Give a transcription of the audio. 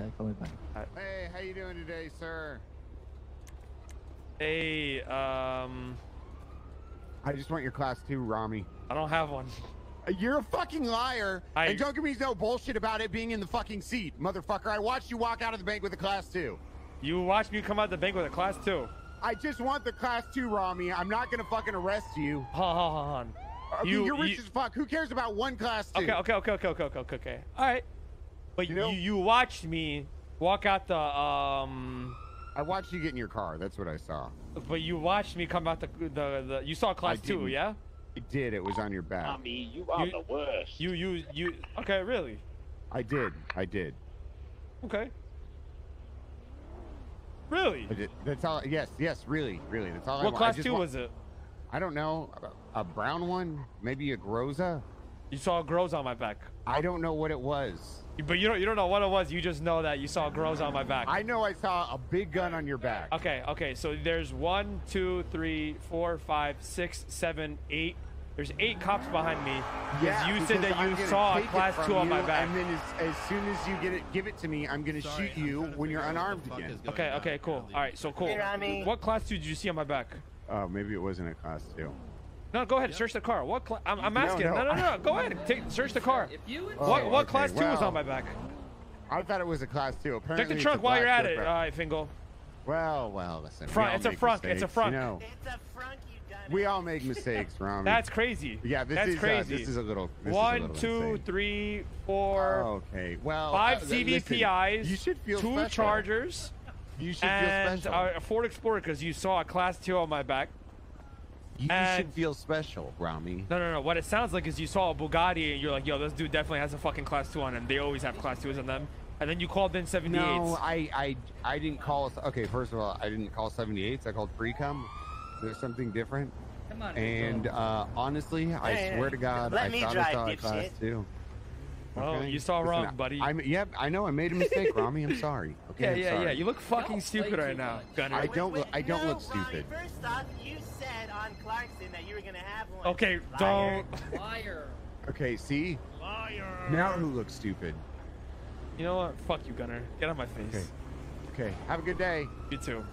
Okay, call me back. Hey, how you doing today, sir? Hey, um, I just want your class two, Ramee. I don't have one. You're a fucking liar, I- and don't give me no bullshit about it being in the fucking seat, motherfucker. I watched you walk out of the bank with a class two. You watched me come out of the bank with a class two. I just want the class two, Ramee. I'm not gonna fucking arrest you. Hold on, hold on, hold on. I mean, You- you're rich you- as fuck. Who cares about one class two? Okay, okay, okay, okay, okay, okay, okay, okay. All right. But You you, know- you watched me walk out the um. I watched you get in your car. That's what I saw. But you watched me come out the the, the you saw class two, yeah? I did. It was on your back. Tommy, you are You- the worst. You you you. Okay, really? I did. I did. Okay. Really? I did. That's all. Yes, yes, really, really. That's all. What. I class just two want- was it? I don't know. A brown one, maybe a Groza. You saw Groza on my back. I don't know what it was. But you don't you don't know what it was. You just know that you saw Groza on my back. I know I saw a big gun on your back. Okay, okay. So there's one, two, three, four, five, six, seven, eight. There's eight cops behind me. 'cause Yeah, you said that I'm you saw a class two on my back. And then as, as soon as you get it, give it to me, I'm gonna Sorry, shoot I'm you when you're figure out what unarmed again. Okay, okay, cool. All right, so cool. What class two did you see on my back? Oh, maybe it wasn't a class two. No, go ahead. Search the car. What? Cla- I'm, I'm No, asking. No, no, no, no. I- Go ahead. Take search the car. If you Oh, what? What okay, class two was on my back? I thought it was a class two. Apparently, Check the it's trunk a while you're at it. All right, Chevrolet. Fingal. well, well, listen. Front- all it's a make front, it's a mistakes, front. You know, It's a front, you dumbass. we all make mistakes, Ramee. That's crazy. yeah. This That's is crazy. Uh, this is a little. This One, is a little two, insane. three, four, Okay. Well, five uh, listen, CVPIs. You should feel two special. Chargers. You should feel and special. uh, a Ford Explorer because you saw a Class 2 on my back. You and- should feel special, Ramee. No, no, no. What it sounds like is you saw a Bugatti and you're like, yo, this dude definitely has a fucking Class 2 on him. They always have Class 2s on them. And then you called in 78s. No, I, I, I didn't call. Okay, first of all, I didn't call 78s. I called pre-cum. There's something different. Come on. And uh, honestly, I Hey, swear to God, let I me thought drive, I saw a dipshit. class two. Oh, you saw wrong, buddy. I'm, yep, I know. I made a mistake, Ramee. I'm sorry. Okay, yeah, I'm yeah, sorry. yeah. You look fucking Don't stupid right too now. Gunner. I don't look- I don't no, look stupid. Ramee, first off, you said on Clarkson that you were gonna have one. Okay, Liar. don't. Liar. Okay, see? Liar. Now who looks stupid? You know what? Fuck you, Gunner. Get on my face. Okay. Okay, have a good day. You too.